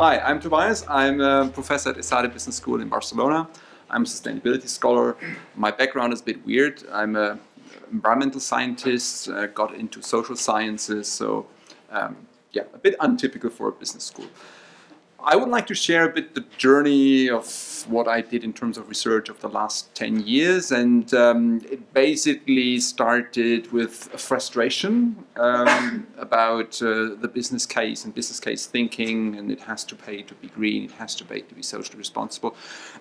Hi, I'm Tobias. I'm a professor at ESADE Business School in Barcelona. I'm a sustainability scholar. My background is a bit weird. I'm an environmental scientist, uh, got into social sciences, so um, yeah, a bit untypical for a business school. I would like to share a bit the journey of what I did in terms of research of the last 10 years. And um, it basically started with a frustration um, about uh, the business case and business case thinking, and it has to pay to be green, it has to pay to be socially responsible.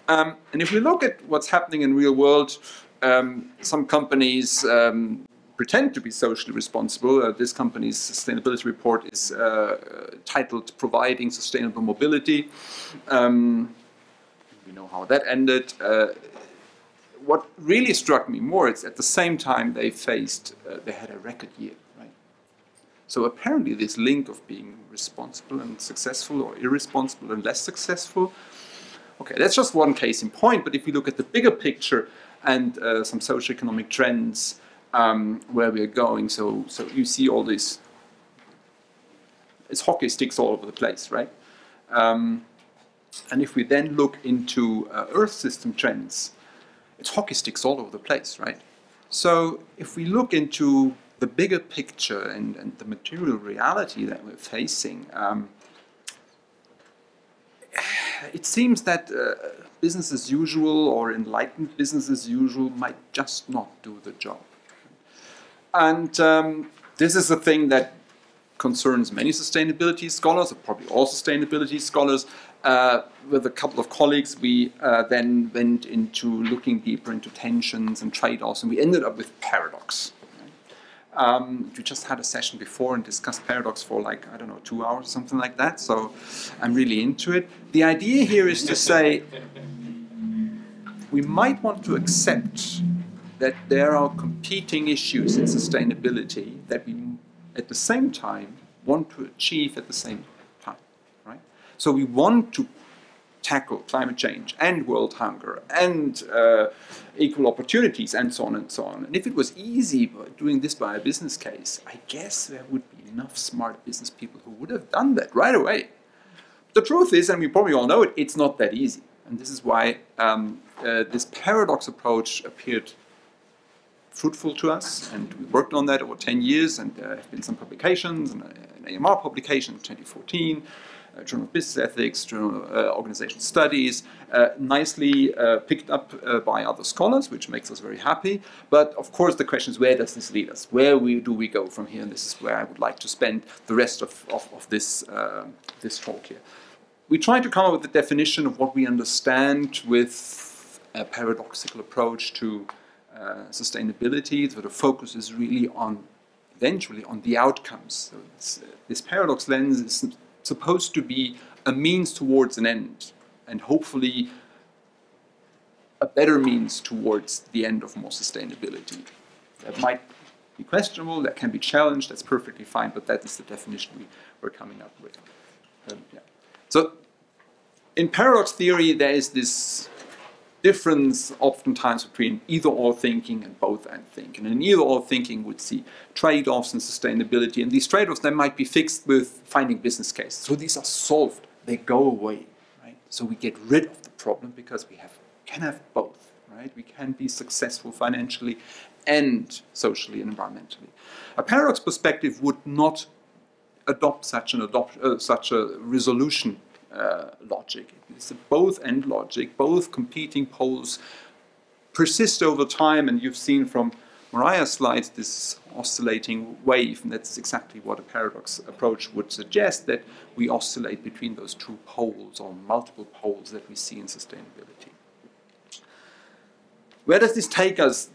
Um, and if we look at what's happening in real world, um, some companies um, pretend to be socially responsible. Uh, this company's sustainability report is uh, titled Providing Sustainable Mobility. Um, we know how that ended. Uh, what really struck me more is at the same time they faced, uh, they had a record year? So apparently this link of being responsible and successful or irresponsible and less successful, okay, that's just one case in point, but if you look at the bigger picture and uh, some socioeconomic trends, um, where we're going. So, so you see all this. It's hockey sticks all over the place, right? Um, and if we then look into uh, Earth system trends, it's hockey sticks all over the place, right? So if we look into the bigger picture and, and the material reality that we're facing, um, it seems that uh, business as usual or enlightened business as usual might just not do the job. And um, this is a thing that concerns many sustainability scholars, or probably all sustainability scholars. Uh, with a couple of colleagues, we uh, then went into looking deeper into tensions and trade-offs, and we ended up with paradox. Um, we just had a session before and discussed paradox for like, I don't know, two hours or something like that, so I'm really into it. The idea here is to say we might want to accept that there are competing issues in sustainability that we, at the same time, want to achieve at the same time, right? So we want to tackle climate change and world hunger and uh, equal opportunities and so on and so on. And if it was easy doing this by a business case, I guess there would be enough smart business people who would have done that right away. The truth is, and we probably all know it, it's not that easy. And this is why um, uh, this paradox approach appeared fruitful to us, and we worked on that over 10 years, and there have been some publications, an, AMR publication in 2014, uh, Journal of Business Ethics, Journal of uh, Organization Studies, uh, nicely uh, picked up uh, by other scholars, which makes us very happy. But of course, the question is, where does this lead us? Where we, do we go from here? And this is where I would like to spend the rest of, of, of this, this talk here. We try to come up with a definition of what we understand with a paradoxical approach to uh, sustainability. So the focus is really on eventually on the outcomes. So uh, this paradox lens is supposed to be a means towards an end, and hopefully a better means towards the end of more sustainability. That might be questionable, that can be challenged, that's perfectly fine, but that is the definition we were coming up with. Um, yeah. So in paradox theory, there is this difference oftentimes between either-or thinking and both-and thinking. And either-or thinking would see trade-offs and sustainability, and these trade-offs then might be fixed with finding business cases. So these are solved, they go away, right? So we get rid of the problem because we have can have both, right? We can be successful financially and socially and environmentally. A paradox perspective would not adopt such an adopt, uh, such a resolution uh, logic. It's a both-and logic, both competing poles persist over time, and you've seen from Mariah's slides this oscillating wave, and that's exactly what a paradox approach would suggest, that we oscillate between those two poles or multiple poles that we see in sustainability. Where does this take us?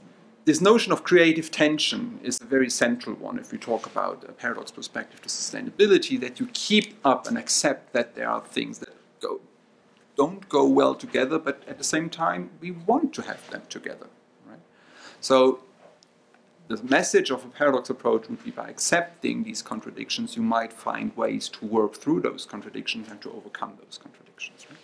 This notion of creative tension is a very central one if we talk about a paradox perspective to sustainability, that you keep up and accept that there are things that go, don't go well together, but at the same time, we want to have them together. Right? So the message of a paradox approach would be by accepting these contradictions, you might find ways to work through those contradictions and to overcome those contradictions. Right?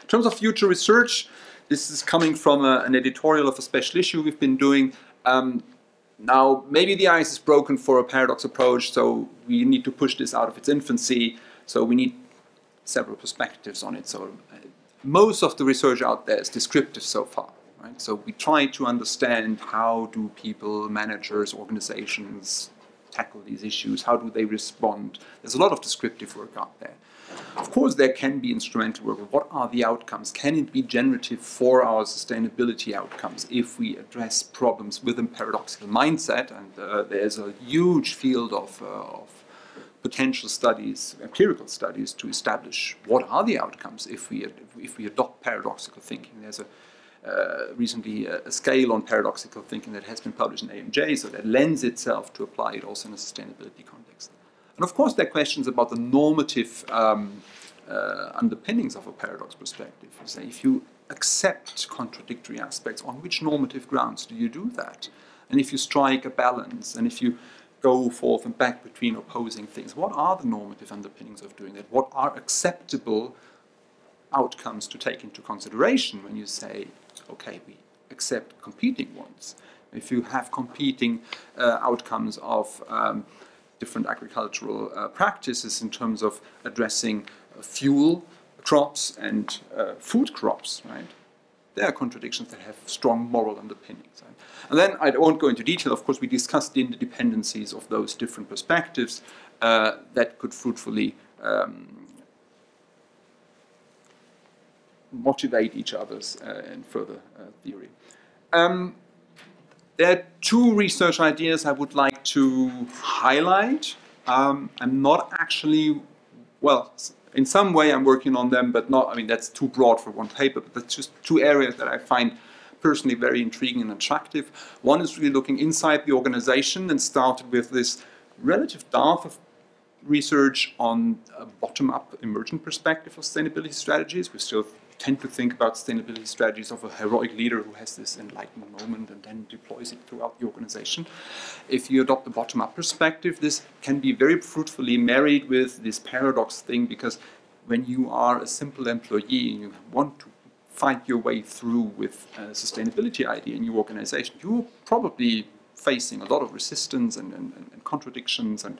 In terms of future research, this is coming from a, an editorial of a special issue we've been doing. Um, now, maybe the ice is broken for a paradox approach, so we need to push this out of its infancy. So we need several perspectives on it. So uh, most of the research out there is descriptive so far. Right? So we try to understand how do people, managers, organizations tackle these issues, how do they respond. There's a lot of descriptive work out there. Of course, there can be instrumental work. What are the outcomes? Can it be generative for our sustainability outcomes if we address problems with a paradoxical mindset? And uh, there's a huge field of, uh, of potential studies, empirical studies, to establish what are the outcomes if we, if we adopt paradoxical thinking. There's a uh, recently a, a, scale on paradoxical thinking that has been published in AMJ, so that lends itself to apply it also in a sustainability context. And of course, there are questions about the normative um, uh, underpinnings of a paradox perspective. You say, if you accept contradictory aspects, on which normative grounds do you do that? And if you strike a balance, and if you go forth and back between opposing things, what are the normative underpinnings of doing that? What are acceptable outcomes to take into consideration when you say, okay, we accept competing ones? If you have competing uh, outcomes of um, different agricultural uh, practices in terms of addressing uh, fuel crops and uh, food crops, right? There are contradictions that have strong moral underpinnings. Right? And then I won't go into detail. Of course, we discussed the interdependencies of those different perspectives uh, that could fruitfully um, motivate each other's in further theory. Um, there are two research ideas I would like to highlight. Um, I'm not actually, well, in some way I'm working on them, but not, I mean, that's too broad for one paper, but that's just two areas that I find personally very intriguing and attractive. One is really looking inside the organization and started with this relative dearth of research on a bottom-up emergent perspective of sustainability strategies. We're still tend to think about sustainability strategies of a heroic leader who has this enlightened moment and then deploys it throughout the organization. If you adopt the bottom up perspective, this can be very fruitfully married with this paradox thing because when you are a simple employee and you want to find your way through with a sustainability idea in your organization, you're probably facing a lot of resistance and, and, and contradictions and,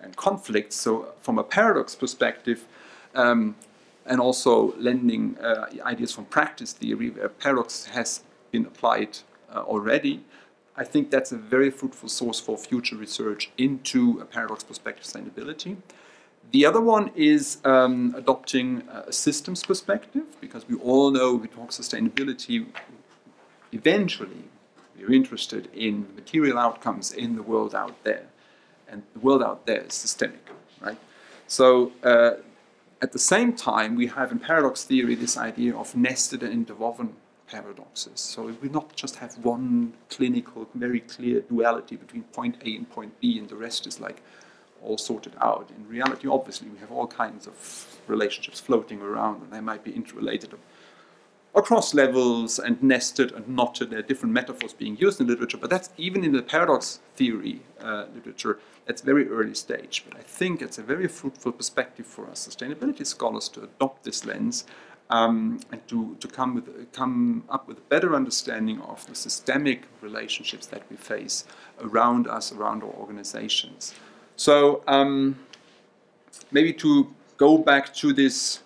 and conflicts. So, from a paradox perspective, um, and also lending uh, ideas from practice theory where paradox has been applied uh, already. I think that's a very fruitful source for future research into a paradox perspective sustainability. The other one is um, adopting a systems perspective, because we all know we talk sustainability, eventually we're interested in material outcomes in the world out there. And the world out there is systemic, right? So uh, at the same time, we have in paradox theory this idea of nested and interwoven paradoxes. So we not just have one clinical, very clear duality between point A and point B, and the rest is like all sorted out. In reality, obviously, we have all kinds of relationships floating around, and they might be interrelated across levels and nested and knotted. There are different metaphors being used in literature, but that's even in the paradox theory uh, literature it's very early stage, but I think it's a very fruitful perspective for us sustainability scholars to adopt this lens um, and to, to come, with, come up with a better understanding of the systemic relationships that we face around us, around our organizations. So um, maybe to go back to this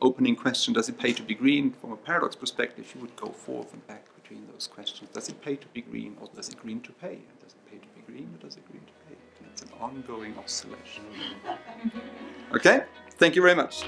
opening question, does it pay to be green? From a paradox perspective, you would go forth and back between those questions. Does it pay to be green or does it green to pay? And Does it pay to be green or does it green to pay? And It's an ongoing oscillation. Okay, thank you very much.